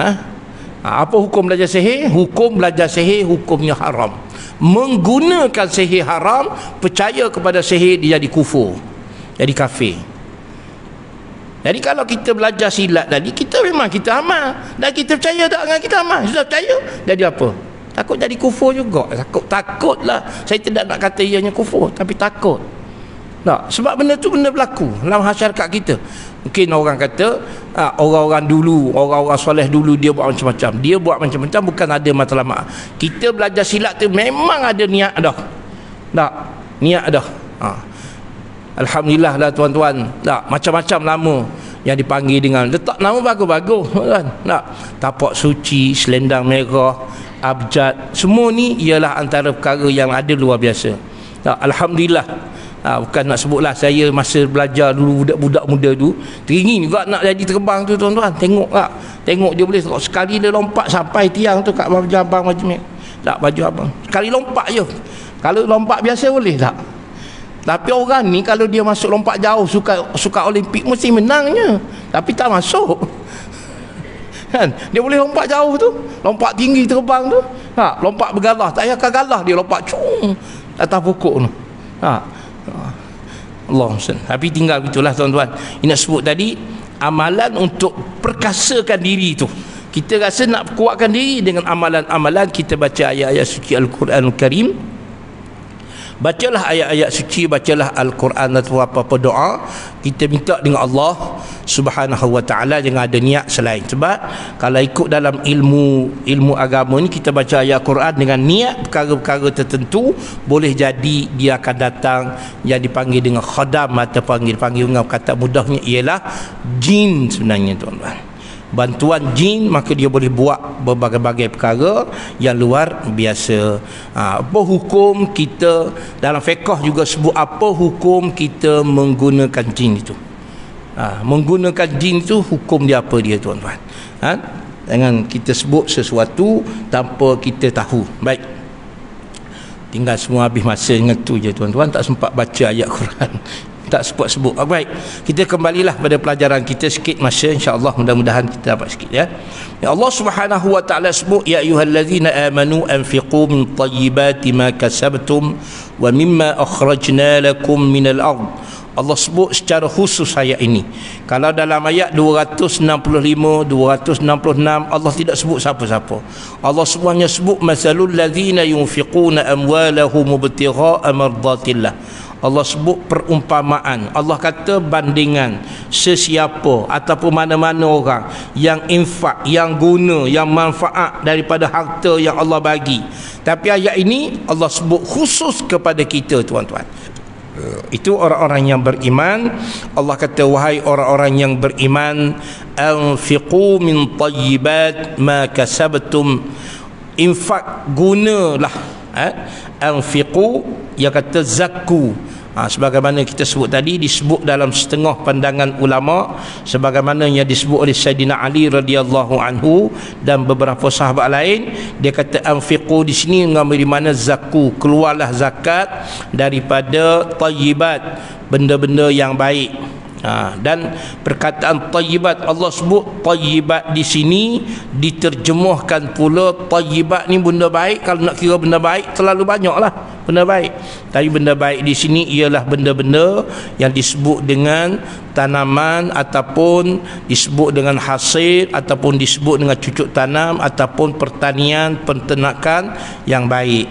ha? ha? apa hukum belajar sihir hukum belajar sihir hukumnya haram menggunakan sihir haram percaya kepada sihir dia jadi kufur jadi kafir. Jadi kalau kita belajar silat tadi kita memang kita amal. Dan kita percaya tak dengan kita amal? Sudah percaya? Jadi apa? Takut jadi kufur juga. Takut takutlah. Saya tidak nak kata ianya kufur tapi takut. Tak sebab benda tu benda berlaku dalam masyarakat kita mungkin orang kata ha, orang-orang dulu orang-orang soleh dulu dia buat macam-macam. Dia buat macam-macam bukan ada matlamat kita belajar silat tu memang ada niat dah. Tak niat dah. Ha. Alhamdulillah lah tuan-tuan. Tak macam-macam lama yang dipanggil dengan letak nama bagus-bagus kan tak tapak suci selendang merah abjad. Semua ni ialah antara perkara yang ada luar biasa. Tak, Alhamdulillah ha, bukan nak sebutlah saya masa belajar dulu budak-budak muda tu teringin juga nak jadi terbang tu tuan-tuan. Tengok tak tengok dia boleh. Sekali dia lompat sampai tiang tu kat baju abang macam ni tak baju abang sekali lompat je. Kalau lompat biasa boleh tak? Tapi orang ni kalau dia masuk lompat jauh suka suka olimpik mesti menangnya. Tapi tak masuk. Kan? Dia boleh lompat jauh tu. Lompat tinggi terbang tu. Ha lompat bergalah. Tak payah galah dia lompat cung atas pokok tu. Ha Allah tapi tinggal gitulah tuan-tuan. Ini nak sebut tadi amalan untuk perkasakan diri tu. Kita rasa nak kuatkan diri dengan amalan-amalan kita baca ayat-ayat suci Al-Quran Al-Karim bacalah ayat-ayat suci bacalah al-Quran atau apa-apa doa. Kita minta dengan Allah Subhanahu wa taala jangan ada niat selain. Sebab kalau ikut dalam ilmu ilmu agama ni kita baca ayat Quran dengan niat perkara-perkara tertentu boleh jadi dia akan datang yang dipanggil dengan khadam atau panggil panggil dengan kata mudahnya ialah jin sebenarnya tuan-tuan bantuan jin maka dia boleh buat berbagai-bagai perkara yang luar biasa. Ha, apa hukum kita dalam fiqah juga sebut apa hukum kita menggunakan jin itu? Ha, menggunakan jin itu hukum dia apa dia tuan-tuan? Ha? jangan kita sebut sesuatu tanpa kita tahu. Baik. Tinggal semua habis masa dengan tu je tuan-tuan. Tak sempat baca ayat Quran tak sebut-sebut. Ah, baik kita kembalilah pada pelajaran kita sikit masa insya-Allah mudah-mudahan kita dapat sikit ya. Ya Allah Subhanahu wa taala sebut ya ayyuhallazina amanu anfiqu min tayyibati ma kasabtum wa mimma akhrajna lakum minal ard Allah sebut secara khusus ayat ini. Kalau dalam ayat 265 266 Allah tidak sebut siapa-siapa. Allah semuanya sebut masalul ladzina yunfiquna amwalahum mubtigha'a mardatillah. Allah sebut perumpamaan. Allah kata bandingan sesiapa ataupun mana-mana orang yang infak yang guna yang manfaat daripada harta yang Allah bagi. Tapi ayat ini Allah sebut khusus kepada kita tuan-tuan itu orang-orang yang beriman Allah kata wahai orang-orang yang beriman anfiqu min tayyibat ma kasabtum infak gunalah eh? anfiqu dia kata zakku ha, sebagaimana kita sebut tadi disebut dalam setengah pandangan ulama sebagaimana yang disebut oleh Sayyidina Ali radhiyallahu anhu dan beberapa sahabat lain dia kata anfiqu di sini mengambil mana zaku keluarlah zakat daripada tayyibat benda-benda yang baik. Ha, dan perkataan tayyibat Allah sebut tayyibat di sini diterjemahkan pula tayyibat ni benda baik kalau nak kira benda baik terlalu banyaklah benda baik. Tapi benda baik di sini ialah benda-benda yang disebut dengan tanaman ataupun disebut dengan hasil ataupun disebut dengan cucuk tanam ataupun pertanian penternakan yang baik.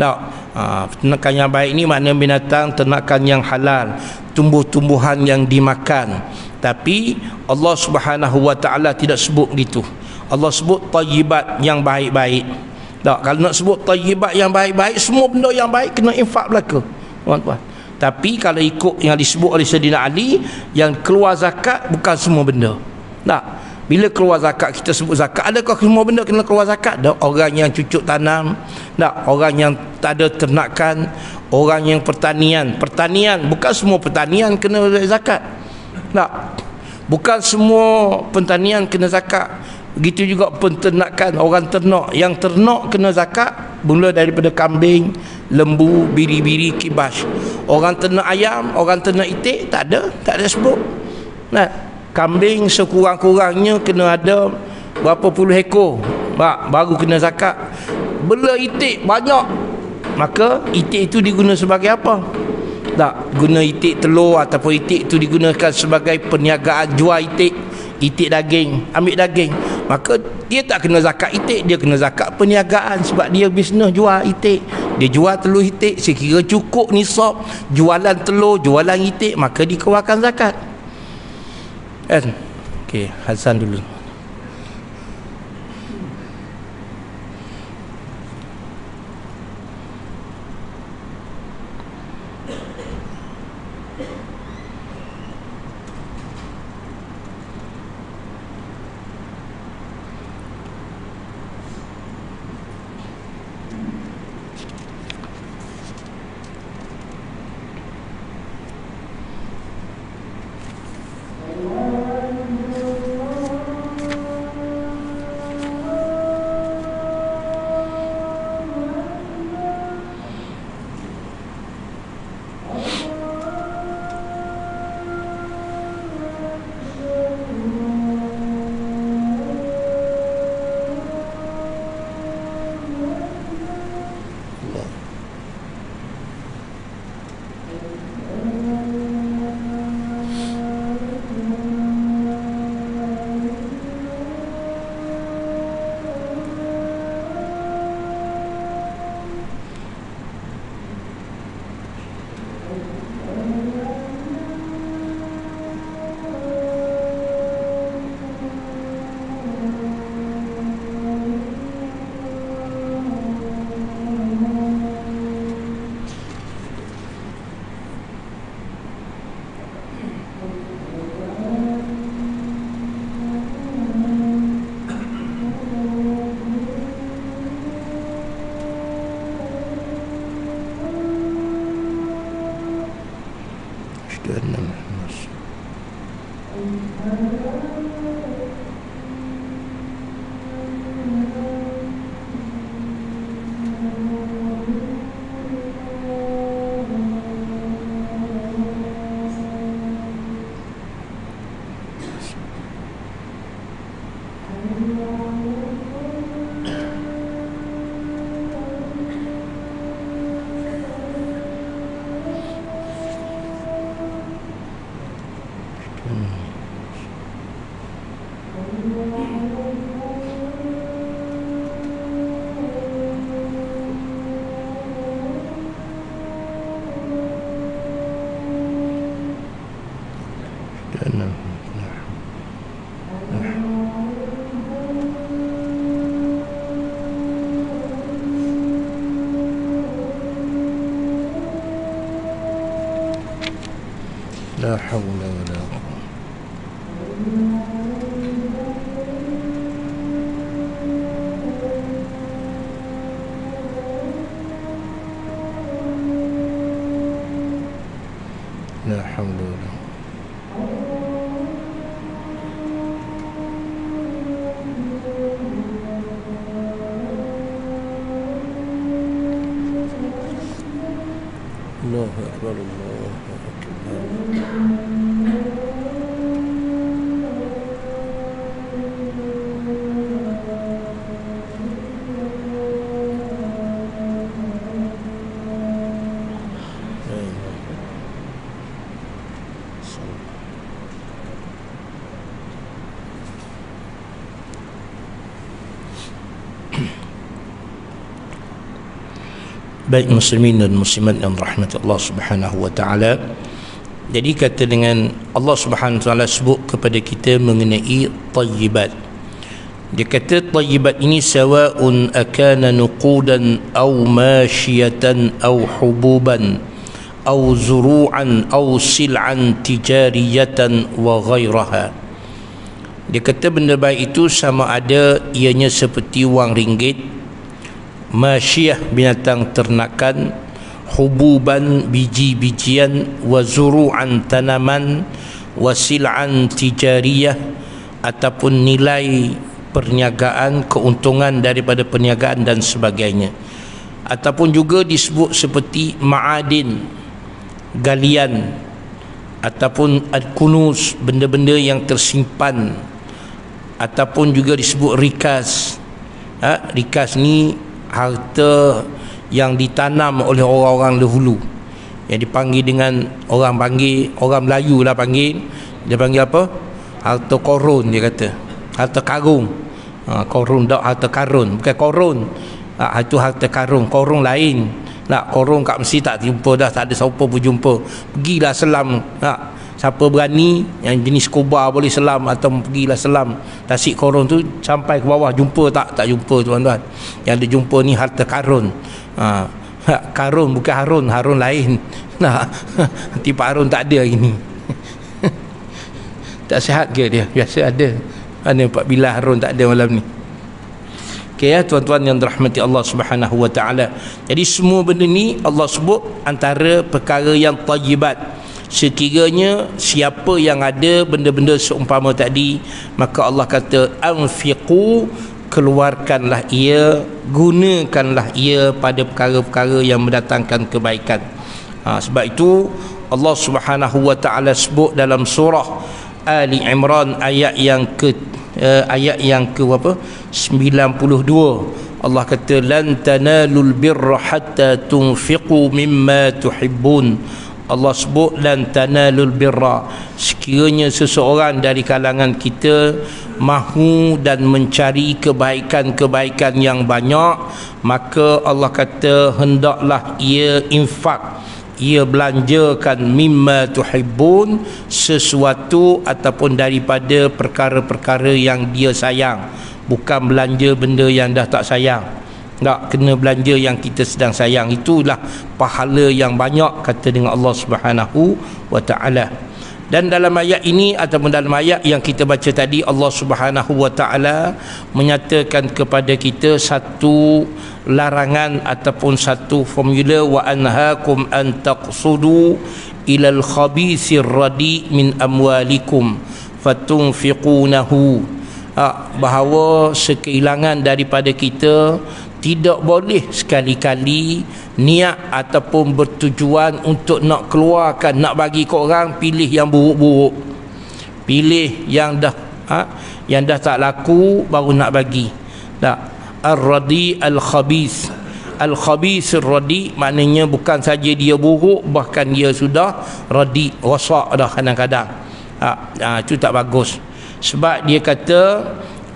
Nah ha, ternakan yang baik ni makna binatang ternakan yang halal tumbuh-tumbuhan yang dimakan. Tapi Allah Subhanahu wa taala tidak sebut gitu. Allah sebut tayyibat yang baik-baik tak kalau nak sebut tayyibat yang baik-baik semua benda yang baik kena infak belaka. Tuan-tuan. Tapi kalau ikut yang disebut oleh Sayyidina Ali yang keluar zakat bukan semua benda. Tak. Bila keluar zakat kita sebut zakat adakah semua benda kena keluar zakat? Tak. Orang yang cucuk tanam tak. Orang yang tak ada ternakan orang yang pertanian. Pertanian bukan semua pertanian kena zakat. Tak. Bukan semua pertanian kena zakat begitu juga penternakan orang ternak yang ternak kena zakat mula daripada kambing lembu biri-biri kibas orang ternak ayam orang ternak itik tak ada tak ada sebut. Nah kambing sekurang-kurangnya kena ada berapa puluh ekor. Baru kena zakat. Bela itik banyak maka itik itu digunakan sebagai apa? Tak guna itik telur ataupun itik itu digunakan sebagai perniagaan jual itik. Itik daging ambil daging maka dia tak kena zakat itik dia kena zakat perniagaan sebab dia bisnes jual itik. Dia jual telur itik sekira cukup nisab. Jualan telur jualan itik maka dikeluarkan zakat. Kan? Ok Hasan dulu حول Baik muslimin dan muslimat yang rahmat Allah Subhanahu wa taala. Jadi kata dengan Allah Subhanahu wa taala sebut kepada kita mengenai tayyibat. Dia kata tayyibat ini sawa'un akana nuqudan aw mashiyatan aw hububan aw zuru'an aw sil'an tijariyatan wa ghairaha. Dia kata benda baik itu sama ada ianya seperti wang ringgit, masyiyah binatang ternakan, hububan biji-bijian, wa zuru'an tanaman, wa sil'an tijariyah ataupun nilai perniagaan, keuntungan daripada perniagaan dan sebagainya. Ataupun juga disebut seperti ma'adin, galian ataupun al-kunus, benda-benda yang tersimpan ataupun juga disebut rikas. Ha, rikas ni harta yang ditanam oleh orang-orang dahulu. Yang dipanggil dengan orang panggil orang Melayu lah panggil. Dia panggil apa? Harta korun dia kata. Harta karung ha, korun tak harta karun. Bukan korun. Ha, itu harta karung korun lain. Nak korun kat mesti tak jumpa dah tak ada siapa pun jumpa. Pergilah selam. Ha, siapa berani yang jenis kobar boleh selam atau pergilah selam tasik korun tu sampai ke bawah jumpa tak? Tak jumpa tuan-tuan. Yang dia jumpa ni harta karun. Ha, karun bukan harun harun lain. Nah nanti Pak Harun tak ada hari ni tak sihat ke dia? Biasa ada. Mana Pak Bilal Harun tak ada malam ni? Okay, ya tuan-tuan yang dirahmati Allah Subhanahu wa taala. Jadi semua benda ni Allah sebut antara perkara yang tayyibat. Sekiranya siapa yang ada benda-benda seumpama tadi, maka Allah kata anfiqu keluarkanlah ia, gunakanlah ia pada perkara-perkara yang mendatangkan kebaikan. Ha, sebab itu Allah Subhanahu wa taala sebut dalam surah Ali Imran ayat yang ke uh, ayat yang ke apa 92 Allah kata lan tanalul birra hatta tunfiqu mimma tuhibbun Allah sebut lan tanalul birra. Sekiranya seseorang dari kalangan kita mahu dan mencari kebaikan-kebaikan yang banyak maka Allah kata hendaklah ia infak. Ia belanjakan mimma tuhibbun sesuatu ataupun daripada perkara-perkara yang dia sayang. Bukan belanja benda yang dah tak sayang tak kena belanja yang kita sedang sayang. Itulah pahala yang banyak kata dengan Allah Subhanahu wa taala. Dan dalam ayat ini ataupun dalam ayat yang kita baca tadi Allah Subhanahu wa taala menyatakan kepada kita satu larangan ataupun satu formula wa anhaakum an taqsudu ilal khabithir radi min amwalikum fatunfiqunahu. Ha, bahawa sekeilangan daripada kita tidak boleh sekali-kali niat ataupun bertujuan untuk nak keluarkan nak bagi ke orang pilih yang buruk-buruk. Pilih yang dah ha? yang dah tak laku baru nak bagi. Tak. Ar-radi al-khabith al-khabith ar-radi maknanya bukan saja dia buruk bahkan dia sudah radi rosak dah kadang-kadang. Ha, ha, itu tak bagus. Sebab dia kata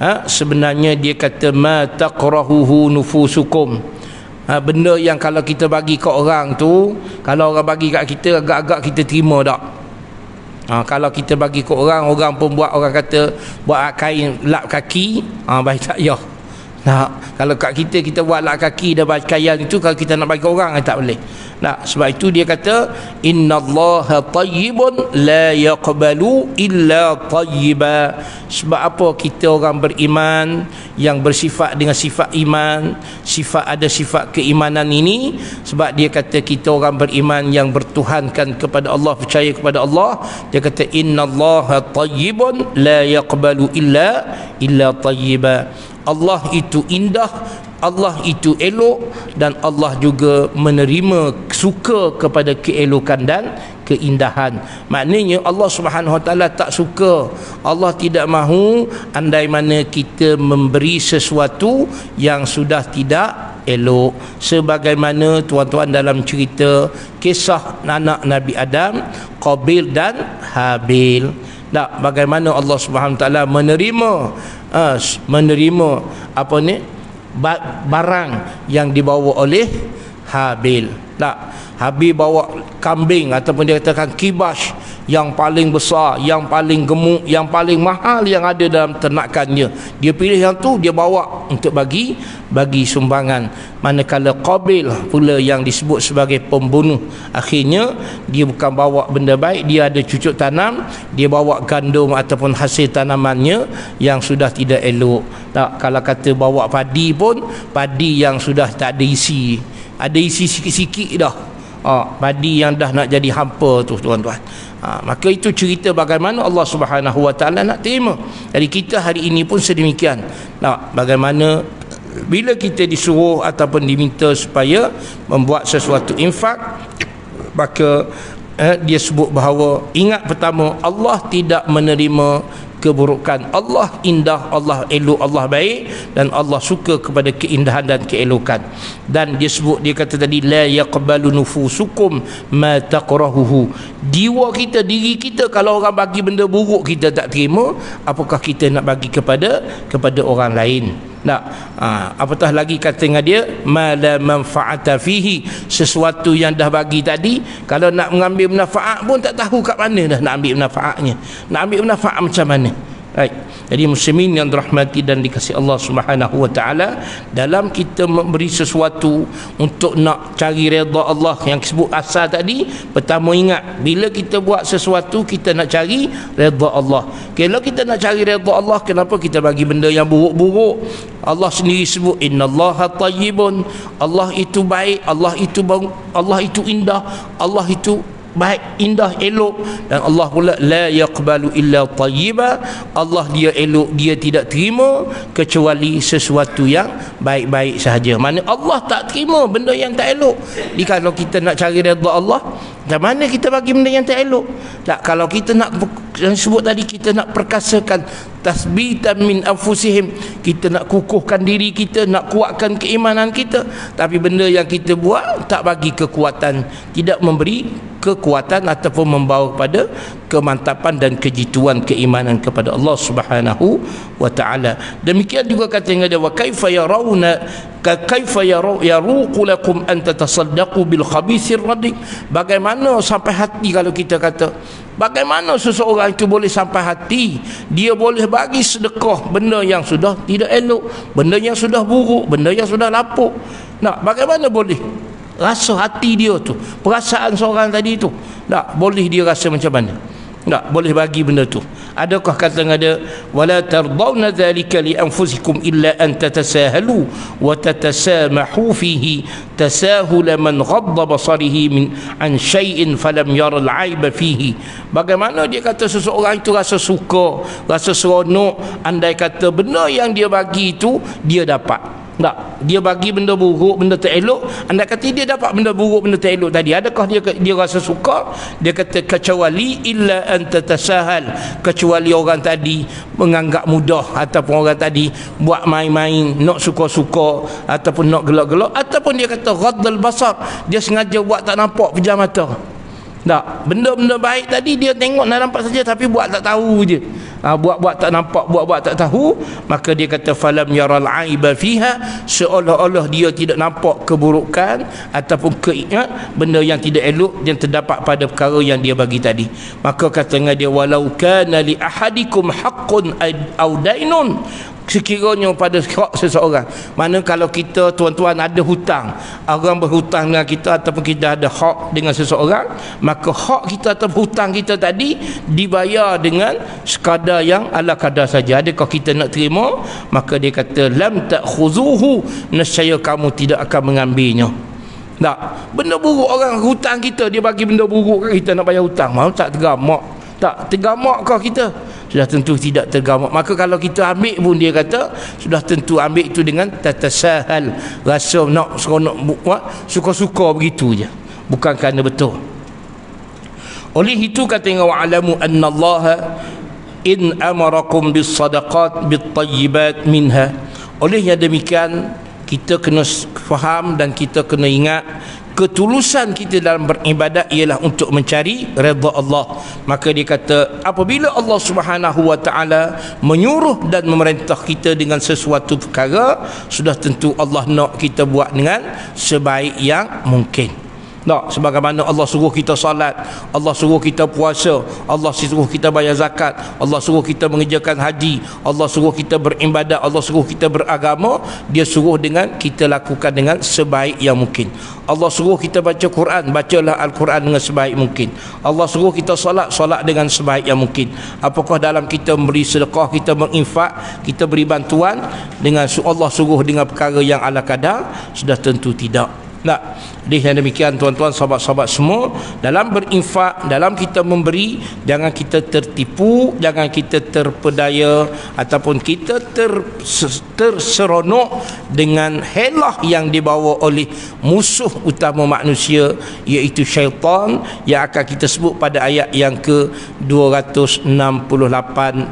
ha, sebenarnya dia kata ma taqrahuhu nufusukum. Ha, benda yang kalau kita bagi ke orang tu kalau orang bagi kat kita agak-agak kita terima tak? Ha, kalau kita bagi ke orang, orang pun buat orang kata buat kain lap kaki, ha, baik tak? Ya. Nah, kalau kat kita kita buat lap kaki dan pakaian itu kalau kita nak bagi orang tak boleh. Nah, sebab itu dia kata innallaha tayyibun la yaqbalu illa tayyiba. Sebab apa kita orang beriman yang bersifat dengan sifat iman, sifat ada sifat keimanan ini sebab dia kata kita orang beriman yang bertuhankan kepada Allah, percaya kepada Allah, dia kata innallaha tayyibun la yaqbalu illa illa tayyiba. Allah itu indah Allah itu elok dan Allah juga menerima suka kepada keelokan dan keindahan. Maknanya Allah Subhanahu Wa Taala tak suka. Allah tidak mahu andai mana kita memberi sesuatu yang sudah tidak elok. Sebagaimana tuan-tuan dalam cerita kisah anak Nabi Adam Qabil dan Habil tak bagaimana Allah Subhanahu Taala menerima uh, menerima apa ni barang yang dibawa oleh Habil. Tak Habil bawa kambing ataupun dia katakan kibas yang paling besar, yang paling gemuk, yang paling mahal yang ada dalam ternakannya. Dia pilih yang tu dia bawa untuk bagi bagi sumbangan. Manakala Qabil pula yang disebut sebagai pembunuh. Akhirnya dia bukan bawa benda baik, dia ada cucuk tanam, dia bawa gandum ataupun hasil tanamannya yang sudah tidak elok. Tak kalau kata bawa padi pun padi yang sudah tak ada isi. Ada isi sikit-sikit dah. Ha, padi yang dah nak jadi hampa tu tuan-tuan. Ha, maka itu cerita bagaimana Allah Subhanahu Wa Taala nak terima. Jadi kita hari ini pun sedemikian. Nah, bagaimana bila kita disuruh ataupun diminta supaya membuat sesuatu infak maka eh, dia sebut bahawa ingat pertama Allah tidak menerima keburukan. Allah indah Allah elok Allah baik dan Allah suka kepada keindahan dan keelokan. Dan dia sebut dia kata tadi la yaqbalu nufusukum ma taqrahuhu. Jiwa kita diri kita kalau orang bagi benda buruk kita tak terima apakah kita nak bagi kepada kepada orang lain tak ha, apatah lagi kata dengan dia mala manfaata fihi. Sesuatu yang dah bagi tadi kalau nak mengambil manfaat pun tak tahu kat mana dah nak ambil manfaatnya. Nak ambil manfaat macam mana? Baik. Jadi muslimin yang dirahmati dan dikasihi Allah Subhanahu wa taala dalam kita memberi sesuatu untuk nak cari redha Allah yang disebut asal tadi, pertama ingat bila kita buat sesuatu kita nak cari redha Allah. Kalau kita nak cari redha Allah, kenapa kita bagi benda yang buruk-buruk? Allah sendiri sebut innallaha tayyibun. Allah itu baik, Allah itu Allah itu indah, Allah itu baik indah elok. Dan Allah pula la yaqbalu illa tayyiba. Allah dia elok dia tidak terima kecuali sesuatu yang baik-baik sahaja. Mana Allah tak terima benda yang tak elok. Jadi kalau kita nak cari redha Allah dan mana kita bagi benda yang tak elok? Tak kalau kita nak yang sebut tadi kita nak perkasakan tasbitan min anfusihim kita nak kukuhkan diri kita nak kuatkan keimanan kita. Tapi benda yang kita buat tak bagi kekuatan tidak memberi kekuatan ataupun membawa kepada kemantapan dan kejituan keimanan kepada Allah Subhanahu wa taala. Demikian juga kata yang ada wa kaifa yarawna ka kaifa yaruqu lakum an tatasaddaqu bil khabithir radi. Bagaimana sampai hati kalau kita kata Bagaimana seseorang itu boleh sampai hati Dia boleh bagi sedekah Benda yang sudah tidak elok Benda yang sudah buruk Benda yang sudah lapuk Nah, bagaimana boleh rasa hati dia tu. Perasaan seorang tadi tu. Tak boleh dia rasa macam mana. Tak boleh bagi benda tu. Adakah kata ada wala tardawna dhalika li anfusikum illa an tatasahalu wa tatasamahu fihi tasahul man ghadda basarihi min an shay'in falam yara al-aiba fihi. Bagaimana dia kata seseorang itu rasa suka rasa seronok andai kata benda yang dia bagi itu dia dapat tak. Dia bagi benda buruk benda tak elok anda kata dia dapat benda buruk benda tak elok tadi. Adakah dia dia rasa suka? Dia kata kecuali illa anta tasahal kecuali orang tadi menganggap mudah ataupun orang tadi buat main-main nak suka-suka ataupun nak gelak-gelak. Ataupun dia kata ghaddal basar. Dia sengaja buat tak nampak pejam mata tak benda-benda baik tadi dia tengok nak nampak saja tapi buat tak tahu je. Ha, buat-buat tak nampak buat-buat tak tahu maka dia kata falam yaral aiba fiha seolah-olah dia tidak nampak keburukan ataupun keingat benda yang tidak elok yang terdapat pada perkara yang dia bagi tadi. Maka kata dia walau kana li ahadikum haqqun aw dainun sekiranya pada hak seseorang. Mana kalau kita tuan-tuan ada hutang. Orang berhutang dengan kita ataupun kita ada hak dengan seseorang maka hak kita atau hutang kita tadi dibayar dengan sekadar yang ala kadar saja. Adakah kita nak terima? Maka dia kata lam ta'khuzuhu. Nescaya kamu tidak akan mengambilnya. Tak. Benda buruk orang hutang kita dia bagi benda buruk kita nak bayar hutang. Mau tak tergamak tak tergamak kau kita? Sudah tentu tidak tergamak. Maka kalau kita ambil pun dia kata sudah tentu ambil itu dengan tatasahal rasa nak seronok buat suka-suka begitu je. Bukan kerana betul. Oleh itu kata yang wa'alamu anna Allah in amarakum bis sadaqat bit tayyibat minha. Oleh yang demikian kita kena faham dan kita kena ingat ketulusan kita dalam beribadat ialah untuk mencari redha Allah. Maka dia kata apabila Allah Subhanahu wa taala menyuruh dan memerintah kita dengan sesuatu perkara sudah tentu Allah nak kita buat dengan sebaik yang mungkin tak sebagaimana Allah suruh kita salat, Allah suruh kita puasa, Allah suruh kita bayar zakat, Allah suruh kita mengerjakan haji, Allah suruh kita beribadat, Allah suruh kita beragama, dia suruh dengan kita lakukan dengan sebaik yang mungkin. Allah suruh kita baca Quran, bacalah Al-Quran dengan sebaik mungkin. Allah suruh kita salat, salat dengan sebaik yang mungkin. Apakah dalam kita memberi sedekah, kita menginfak, kita beri bantuan dengan Allah suruh dengan perkara yang ala kadar, sudah tentu tidak. Tak. Dengan demikian tuan-tuan sahabat-sahabat semua dalam berinfak, dalam kita memberi, jangan kita tertipu, jangan kita terpedaya ataupun kita ter, terseronok dengan helah yang dibawa oleh musuh utama manusia iaitu syaitan yang akan kita sebut pada ayat yang ke 268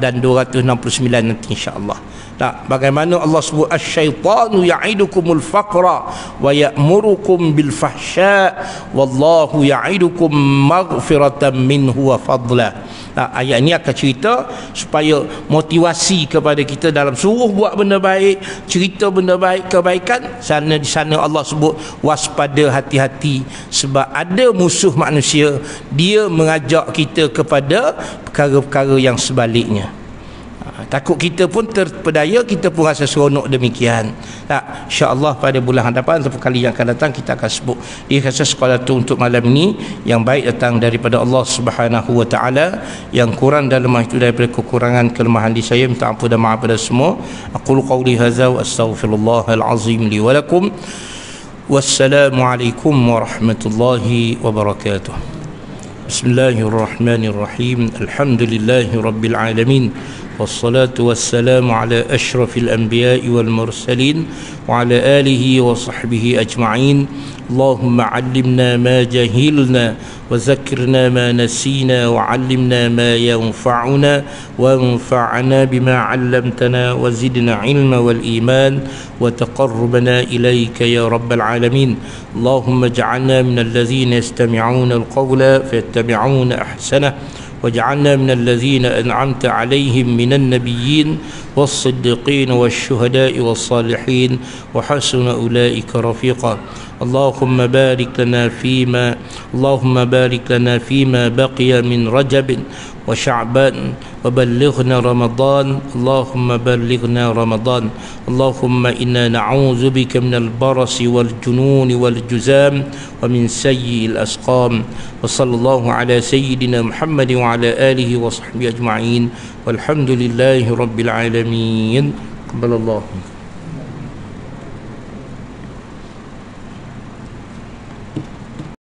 dan 269 nanti insya-Allah tak. Bagaimana Allah sebut asyaitanu ya'idukumul faqra wa ya'murukum bil fahsya wallahu ya'idukum maghfiratan minhu wa fadla tak ayat ini akan cerita supaya motivasi kepada kita dalam suruh buat benda baik cerita benda baik kebaikan sana di sana Allah sebut waspada hati-hati. Sebab ada musuh manusia dia mengajak kita kepada perkara-perkara yang sebaliknya takut kita pun terpedaya kita pun rasa seronok demikian tak insyaAllah pada bulan hadapan atau kali yang akan datang kita akan sebut di rasa sekolah tu untuk malam ini yang baik datang daripada Allah subhanahu wa ta'ala yang kurang dalam itu daripada kekurangan kelemahan di saya minta ampun dan maaf pada semua aku qawli haza wa astaghfirullahalazim li walakum wassalamualaikum warahmatullahi wabarakatuh بسم الله الرحمن الرحيم الحمد لله رب العالمين والصلاة والسلام على أشرف الأنبياء والمرسلين وعلى آله وصحبه أجمعين. اللهم علمنا ما جهلنا وذكرنا ما نسينا وعلمنا ما ينفعنا وانفعنا بما علمتنا وزدنا علما والإيمان وتقربنا إليك يا رب العالمين. اللهم اجعلنا من الذين يستمعون القول فيتبعون أحسنه واجعلنا من الذين أنعمت عليهم من النبيين والصديقين والشهداء والصالحين وحسن أولئك رفيقا. اللهم بارك لنا فيما اللهم بارك لنا فيما بقي من رجب وشعبان وبلغنا رمضان. اللهم بلغنا رمضان. اللهم إنا نعوذ بك من البرص والجنون والجزام ومن سيء الأسقام. وصلى الله على سيدنا محمد وعلى آله وصحبه أجمعين. والحمد لله رب العالمين. قبل الله.